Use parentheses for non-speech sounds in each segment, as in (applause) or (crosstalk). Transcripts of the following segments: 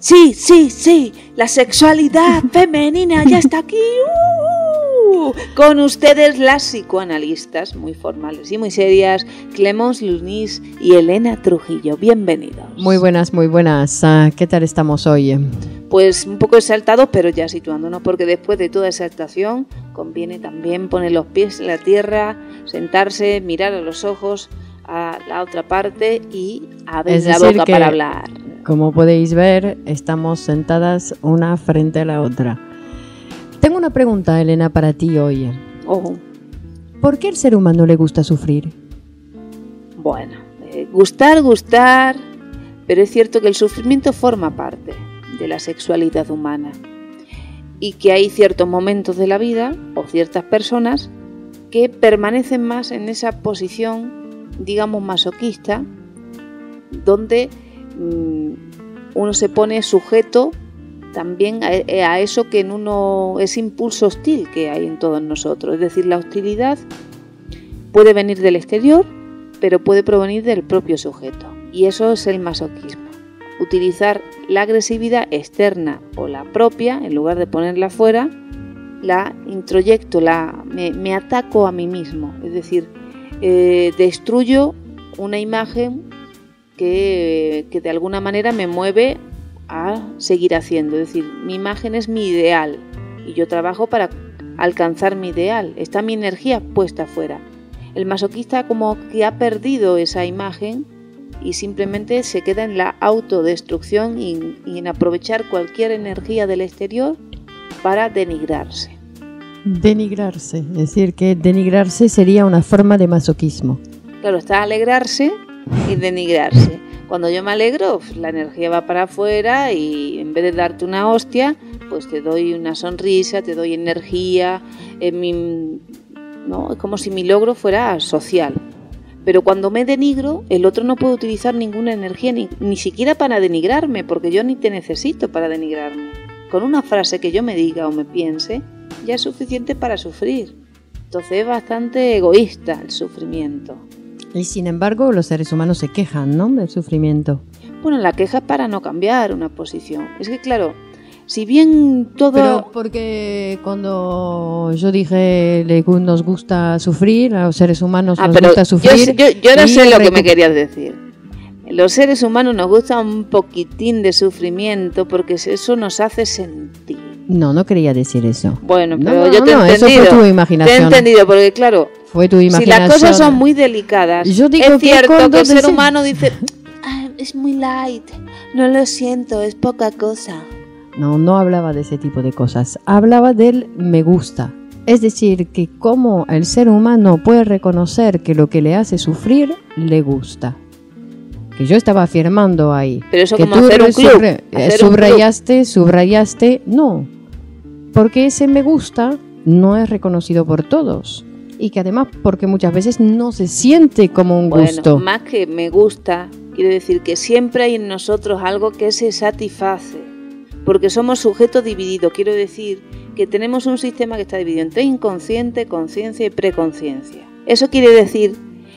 Sí, sí, sí, la sexualidad (laughs) femenina ya está aquí. ¡Uh! Con ustedes las psicoanalistas, muy formales y muy serias, Clemence Lunis y Elena Trujillo. Bienvenidos. Muy buenas, muy buenas. Ah, ¿Qué tal estamos hoy? Pues un poco exaltados, pero ya situándonos, porque después de toda exaltación conviene también poner los pies en la tierra, sentarse, mirar a los ojos a la otra parte y abrir la boca para hablar. Como podéis ver, estamos sentadas una frente a la otra. Tengo una pregunta, Elena, para ti hoy. Ojo. ¿Por qué al ser humano le gusta sufrir? Bueno, eh, gustar, gustar, pero es cierto que el sufrimiento forma parte de la sexualidad humana y que hay ciertos momentos de la vida o ciertas personas que permanecen más en esa posición, digamos, masoquista, donde uno se pone sujeto también a, eso que en uno es impulso hostil que hay en todos nosotros. Es decir, la hostilidad puede venir del exterior, pero puede provenir del propio sujeto. Y eso es el masoquismo. Utilizar la agresividad externa o la propia, en lugar de ponerla fuera, la introyecto, la, me, ataco a mí mismo. Es decir, eh, destruyo una imagen que, de alguna manera me mueve a seguir haciendo. Es decir, mi imagen es mi ideal y yo trabajo para alcanzar mi ideal. Está mi energía puesta afuera. El masoquista como que ha perdido esa imagen y simplemente se queda en la autodestrucción y, y en aprovechar cualquier energía del exterior para denigrarse. Denigrarse, es decir, que denigrarse sería una forma de masoquismo. Claro, está alegrarse y denigrarse. Cuando yo me alegro, pues, la energía va para afuera y en vez de darte una hostia, pues te doy una sonrisa, te doy energía. ¿no? Es como si mi logro fuera social. Pero cuando me denigro, el otro no puede utilizar ninguna energía, ni, ni siquiera para denigrarme, porque yo ni te necesito para denigrarme. Con una frase que yo me diga o me piense, ya es suficiente para sufrir. Entonces es bastante egoísta el sufrimiento. Y sin embargo, los seres humanos se quejan, ¿no? Del sufrimiento. Bueno, la queja es para no cambiar una posición. Es que, claro, si bien todo. Pero porque cuando yo dije nos gusta sufrir, a los seres humanos ah, nos gusta sufrir. Yo, yo, no sé lo que me querías decir. Los seres humanos nos gusta un poquitín de sufrimiento porque eso nos hace sentir. No, no quería decir eso. Bueno, pero yo te he entendido. Eso fue tu imaginación. Te he entendido, porque claro, fue tu imaginación. Si las cosas son muy delicadas, es cierto que el ser humano (laughs) dice, ah, es muy light, no lo siento, es poca cosa. No, no hablaba de ese tipo de cosas. Hablaba del me gusta. Es decir, que cómo el ser humano puede reconocer que lo que le hace sufrir le gusta. Que yo estaba afirmando ahí. Pero eso que como hacer un club. Eh, subrayaste, subrayaste, no. Porque ese me gusta no es reconocido por todos y que además porque muchas veces no se siente como un gusto. Más que me gusta, quiero decir que siempre hay en nosotros algo que se satisface, porque somos sujetos divididos, quiero decir que tenemos un sistema que está dividido entre inconsciente, conciencia y preconciencia. Eso quiere decir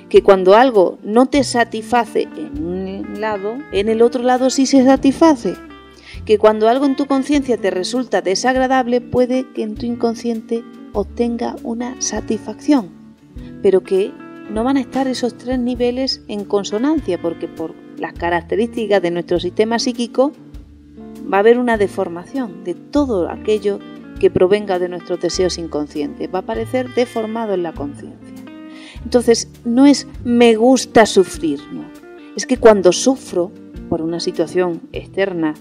que cuando algo no te satisface en un lado, en el otro lado sí se satisface. Que cuando algo en tu conciencia te resulta desagradable, puede que en tu inconsciente obtenga una satisfacción, pero que no van a estar esos tres niveles en consonancia, porque por las características de nuestro sistema psíquico va a haber una deformación de todo aquello que provenga de nuestros deseos inconscientes, va a aparecer deformado en la conciencia. Entonces, no es me gusta sufrir, no. Es que cuando sufro por una situación externa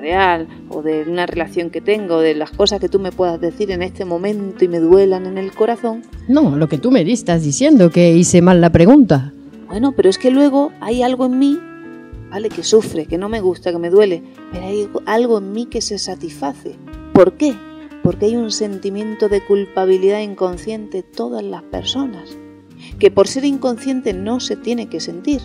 real o de una relación que tengo, de las cosas que tú me puedas decir en este momento y me duelan en el corazón. No, lo que tú me estás diciendo, que hice mal la pregunta. Bueno, pero es que luego hay algo en mí, ¿vale? Que sufre, que no me gusta, que me duele, pero hay algo en mí que se satisface. ¿Por qué? Porque hay un sentimiento de culpabilidad inconsciente todas las personas, que por ser inconsciente no se tiene que sentir,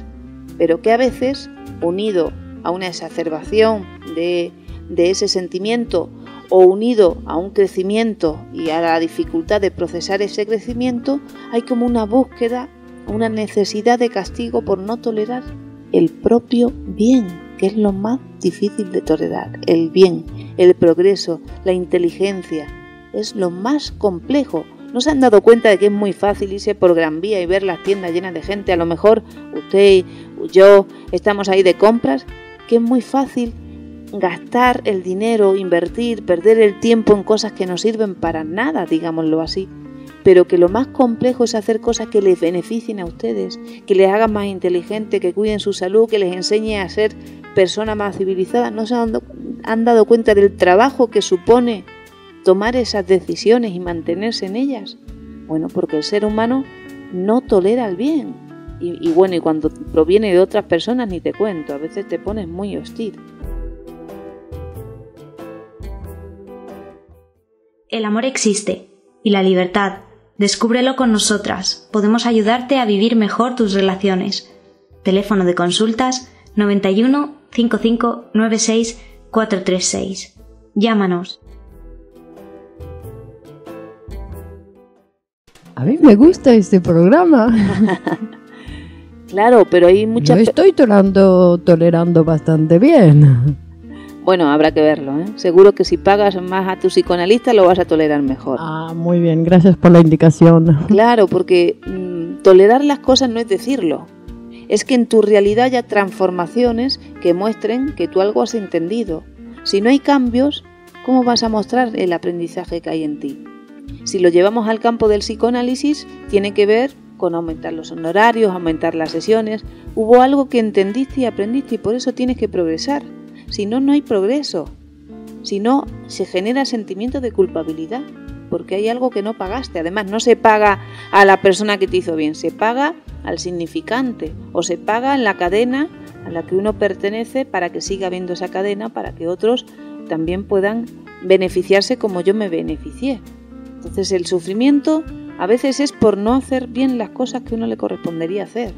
pero que a veces, unido a una exacerbación de, ese sentimiento o unido a un crecimiento y a la dificultad de procesar ese crecimiento, hay como una búsqueda, una necesidad de castigo por no tolerar el propio bien. que es lo más difícil de tolerar. El bien, el progreso, la inteligencia, es lo más complejo. ¿No se han dado cuenta de que es muy fácil irse por Gran Vía y ver las tiendas llenas de gente? A lo mejor usted yo estamos ahí de compras, que es muy fácil gastar el dinero, invertir, perder el tiempo en cosas que no sirven para nada, digámoslo así. Pero que lo más complejo es hacer cosas que les beneficien a ustedes, que les hagan más inteligentes, que cuiden su salud, que les enseñe a ser personas más civilizadas. ¿No se han dado cuenta del trabajo que supone tomar esas decisiones y mantenerse en ellas? Bueno, porque el ser humano no tolera el bien. Y, y, bueno, y cuando proviene de otras personas ni te cuento, a veces te pones muy hostil. El amor existe y la libertad. Descúbrelo con nosotras. Podemos ayudarte a vivir mejor tus relaciones. Teléfono de consultas 91 55 96 436. Llámanos. A mí me gusta este programa. (laughs) claro, pero hay muchas... Lo estoy tolerando, tolerando bastante bien. Bueno, habrá que verlo. ¿eh? Seguro que si pagas más a tu psicoanalista lo vas a tolerar mejor. Ah, muy bien, gracias por la indicación. Claro, porque mmm, tolerar las cosas no es decirlo. Es que en tu realidad haya transformaciones que muestren que tú algo has entendido. Si no hay cambios, ¿cómo vas a mostrar el aprendizaje que hay en ti? Si lo llevamos al campo del psicoanálisis, tiene que ver con aumentar los honorarios, aumentar las sesiones. Hubo algo que entendiste y aprendiste y por eso tienes que progresar. Si no, no hay progreso. Si no, se genera sentimiento de culpabilidad, porque hay algo que no pagaste. Además, no se paga a la persona que te hizo bien, se paga al significante o se paga en la cadena a la que uno pertenece para que siga viendo esa cadena, para que otros también puedan beneficiarse como yo me beneficié. Entonces el sufrimiento a veces es por no hacer bien las cosas que uno le correspondería hacer.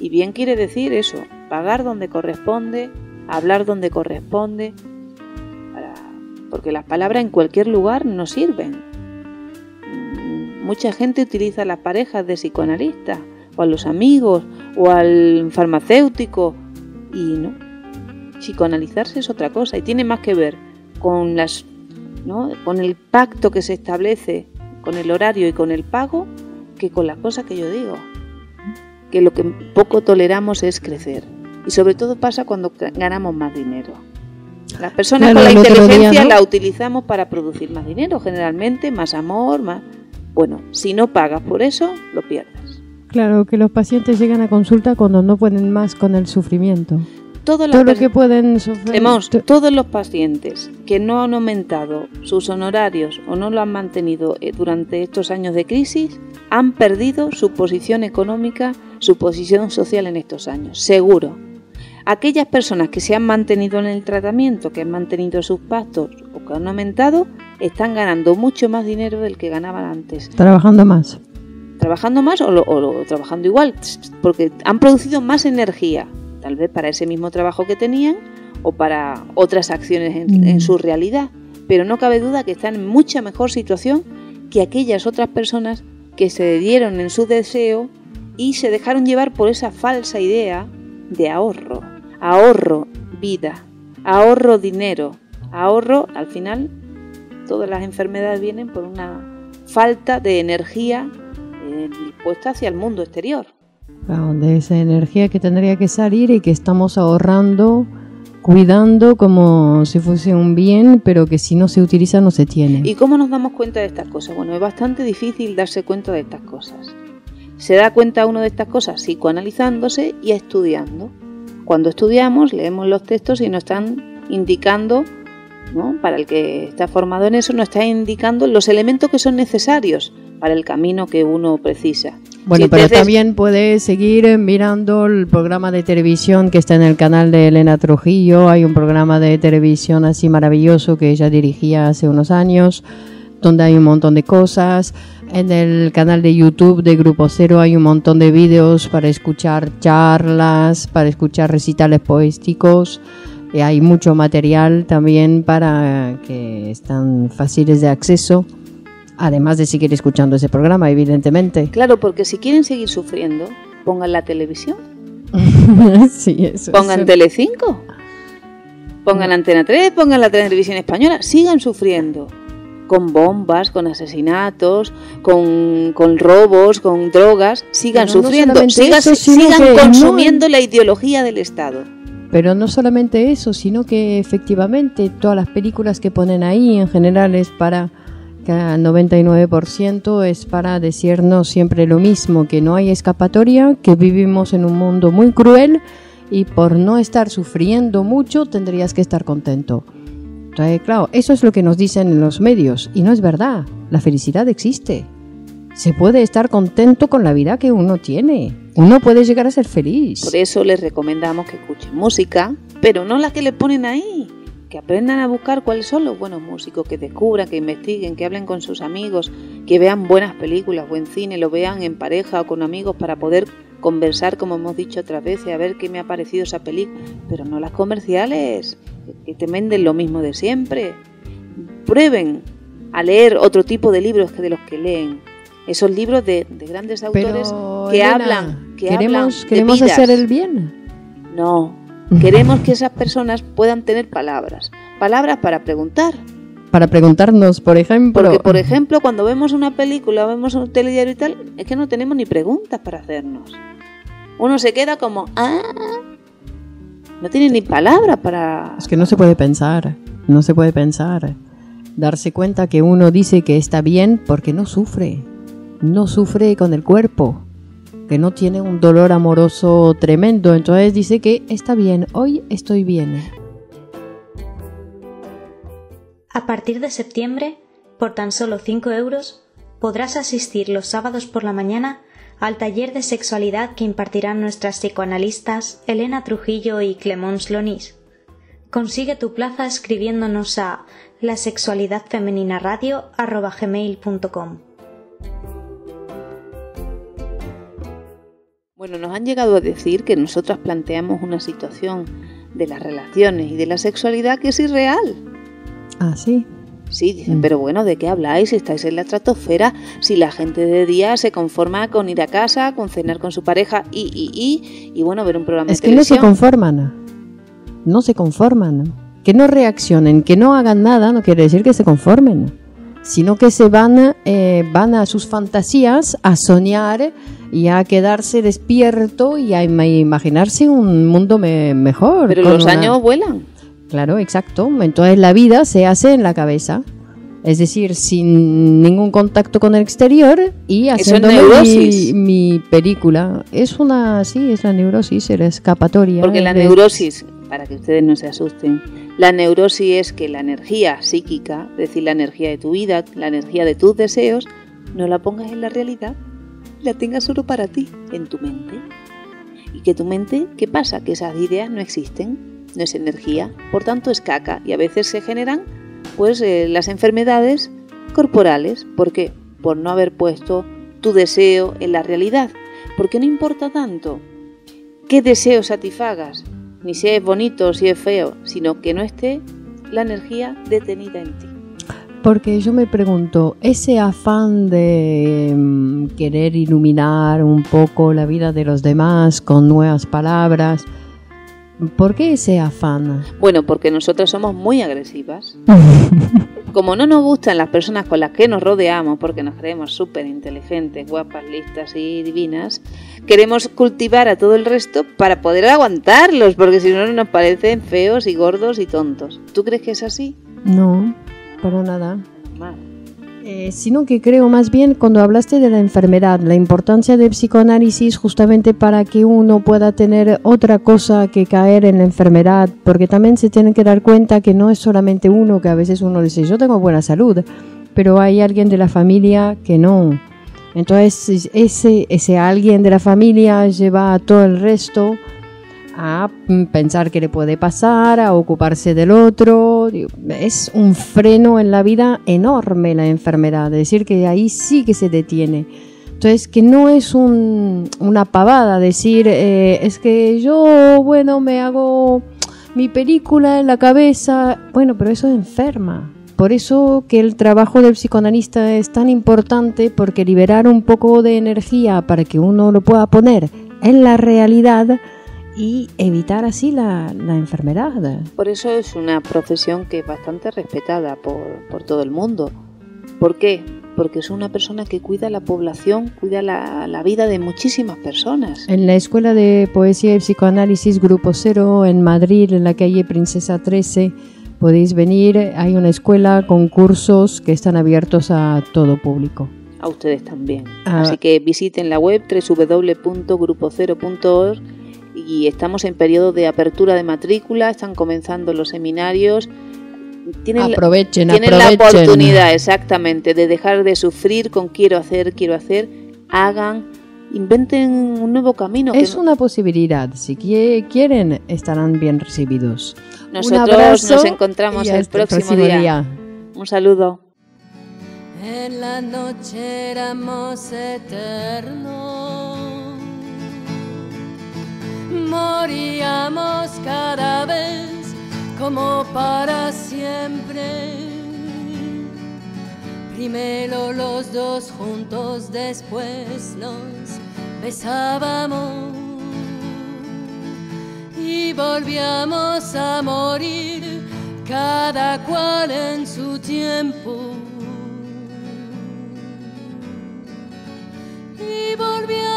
Y bien quiere decir eso, pagar donde corresponde, hablar donde corresponde, para, porque las palabras en cualquier lugar no sirven. Mucha gente utiliza las parejas de psicoanalistas, o a los amigos, o al farmacéutico, y no. Psicoanalizarse es otra cosa y tiene más que ver con las ¿no? con el pacto que se establece, con el horario y con el pago, que con las cosas que yo digo. Que lo que poco toleramos es crecer. Y sobre todo pasa cuando ganamos más dinero. Las personas con la día, inteligencia ¿no? la utilizamos para producir más dinero, generalmente, más amor, más... Bueno, si no pagas por eso, lo pierdes. Claro, que los pacientes llegan a consulta cuando no pueden más con el sufrimiento. Todo lo que pueden sufrir. Hemos, todos los pacientes que no han aumentado sus honorarios o no lo han mantenido eh, durante estos años de crisis han perdido su posición económica, su posición social en estos años, seguro. Aquellas personas que se han mantenido en el tratamiento, que han mantenido sus pactos o que han aumentado, están ganando mucho más dinero del que ganaban antes. Trabajando más. Trabajando más o, lo- o lo- trabajando igual, porque han producido más energía, tal vez para ese mismo trabajo que tenían o para otras acciones en, en su realidad. Pero no cabe duda que están en mucha mejor situación que aquellas otras personas que se dieron en su deseo y se dejaron llevar por esa falsa idea de ahorro. Ahorro vida, ahorro dinero, ahorro, al final, todas las enfermedades vienen por una falta de energía eh, dispuesta hacia el mundo exterior. Claro, de esa energía que tendría que salir y que estamos ahorrando, cuidando como si fuese un bien, pero que si no se utiliza no se tiene. ¿Y cómo nos damos cuenta de estas cosas? Bueno, es bastante difícil darse cuenta de estas cosas. Se da cuenta uno de estas cosas psicoanalizándose y estudiando. Cuando estudiamos, leemos los textos y nos están indicando, ¿no? para el que está formado en eso, nos está indicando los elementos que son necesarios para el camino que uno precisa. Bueno, Si pero también puede seguir mirando el programa de televisión que está en el canal de Elena Trujillo. Hay un programa de televisión así maravilloso que ella dirigía hace unos años, donde hay un montón de cosas. En el canal de YouTube de Grupo Cero hay un montón de vídeos para escuchar charlas, para escuchar recitales poéticos. Y hay mucho material también para que están fáciles de acceso. Además de seguir escuchando ese programa, evidentemente. (laughs) Claro, porque si quieren seguir sufriendo, pongan la televisión, (laughs) sí, eso pongan. Telecinco. Pongan Antena 3, pongan la televisión española, sigan sufriendo. Con bombas, con asesinatos, con, con robos, con drogas, sigan Pero sufriendo, sigan, eso, sino sigan que no- consumiendo la ideología del Estado. Pero no solamente eso, sino que efectivamente todas las películas que ponen ahí en general es para que al 99% es para decirnos siempre lo mismo, que no hay escapatoria, que vivimos en un mundo muy cruel y por no estar sufriendo mucho tendrías que estar contento. Entonces, claro, eso es lo que nos dicen en los medios y no es verdad. La felicidad existe. Se puede estar contento con la vida que uno tiene. Uno puede llegar a ser feliz. Por eso les recomendamos que escuchen música, pero no la que le ponen ahí. Que aprendan a buscar cuáles son los buenos músicos, que descubran, que investiguen, que hablen con sus amigos, que vean buenas películas, buen cine, lo vean en pareja o con amigos para poder conversar, como hemos dicho otras veces, a ver qué me ha parecido esa película. Pero no las comerciales, que te venden lo mismo de siempre. Prueben a leer otro tipo de libros que de los que leen. Esos libros de, de grandes autores Pero, que Elena, hablan, que queremos, hablan de queremos vidas. hacer el bien. No, queremos que esas personas puedan tener palabras, palabras para preguntar. Para preguntarnos, por ejemplo. Porque, por ejemplo, cuando vemos una película o vemos un telediario y tal, es que no tenemos ni preguntas para hacernos. Uno se queda como, ah, no tiene ni palabras para... Es que no se puede pensar. No se puede pensar. Darse cuenta que uno dice que está bien porque no sufre. No sufre con el cuerpo. Que no tiene un dolor amoroso tremendo. Entonces dice que está bien. Hoy estoy bien. A partir de septiembre, por tan solo 5 euros, podrás asistir los sábados por la mañana al taller de sexualidad que impartirán nuestras psicoanalistas Elena Trujillo y Clemence Lonis. Consigue tu plaza escribiéndonos a la sexualidad femenina radio Bueno, nos han llegado a decir que nosotras planteamos una situación de las relaciones y de la sexualidad que es irreal. Ah, sí. Sí, dicen, Mm. pero bueno, ¿de qué habláis? Si estáis en la estratosfera, si la gente de día se conforma con ir a casa, con cenar con su pareja y, y, y, y bueno, ver un programa Es de que no se televisión. conforman. No se conforman. Que no reaccionen, que no hagan nada, no quiere decir que se conformen. Sino que se van, eh, van a sus fantasías a soñar y a quedarse despierto y a ima- imaginarse un mundo me- mejor. pero los una- años vuelan. Claro, exacto. Entonces la vida se hace en la cabeza. Es decir, sin ningún contacto con el exterior y haciendo mi, neurosis. mi película. Es una, sí, es la neurosis, la escapatoria. Porque la neurosis, para que ustedes no se asusten, la neurosis es que la energía psíquica, es decir, la energía de tu vida, la energía de tus deseos, no la pongas en la realidad, la tengas solo para ti, en tu mente. Y que tu mente, ¿qué pasa? Que esas ideas no existen, no es energía, por tanto es caca y a veces se generan pues eh, las enfermedades corporales. ¿Por qué? Por no haber puesto tu deseo en la realidad. Porque no importa tanto qué deseo satisfagas, ni si es bonito o si es feo, sino que no esté la energía detenida en ti. Porque yo me pregunto, ese afán de mm, querer iluminar un poco la vida de los demás con nuevas palabras, ¿por qué ese afán? Bueno, porque nosotras somos muy agresivas. (laughs) Como no nos gustan las personas con las que nos rodeamos, porque nos creemos súper inteligentes, guapas, listas y divinas, queremos cultivar a todo el resto para poder aguantarlos, porque si no nos parecen feos y gordos y tontos. ¿Tú crees que es así? No, para nada. Normal. Eh, sino que creo más bien cuando hablaste de la enfermedad, la importancia del psicoanálisis justamente para que uno pueda tener otra cosa que caer en la enfermedad, porque también se tiene que dar cuenta que no es solamente uno, que a veces uno dice yo tengo buena salud, pero hay alguien de la familia que no. Entonces ese, ese alguien de la familia lleva a todo el resto a pensar qué le puede pasar, a ocuparse del otro. Es un freno en la vida enorme la enfermedad, es decir, que ahí sí que se detiene. Entonces, que no es un- una pavada decir, eh, es que yo, bueno, me hago mi película en la cabeza. Bueno, pero eso enferma. Por eso que el trabajo del psicoanalista es tan importante, porque liberar un poco de energía para que uno lo pueda poner en la realidad y evitar así la, la enfermedad. Por eso es una profesión que es bastante respetada por, por todo el mundo. ¿Por qué? Porque es una persona que cuida la población, cuida la, la vida de muchísimas personas. En la Escuela de Poesía y Psicoanálisis Grupo Cero en Madrid, en la calle Princesa 13, podéis venir. Hay una escuela con cursos que están abiertos a todo público. A ustedes también. Ah. Así que visiten la web www.grupocero.org y estamos en periodo de apertura de matrícula, están comenzando los seminarios. Tienen, la- Aprovechen, tienen la oportunidad exactamente de dejar de sufrir con quiero hacer, quiero hacer, hagan, inventen un nuevo camino. que Es no- una posibilidad. Si qui- quieren, estarán bien recibidos. Nosotros nos encontramos el hasta próximo, día. Un saludo. En la noche éramos eternos. Moríamos cada vez como para siempre. Primero los dos juntos, después nos besábamos. Y volvíamos a morir, cada cual en su tiempo. y volvíamos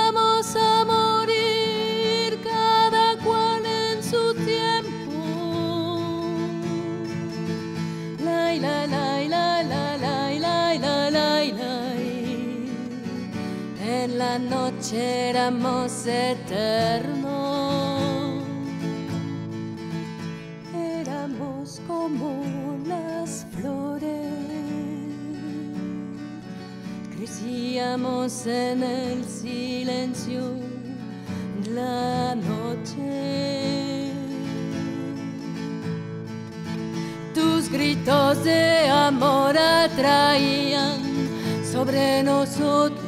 En la noche éramos eternos. Éramos como las flores crecíamos en el silencio de la noche. Tus gritos de amor atraían sobre nosotros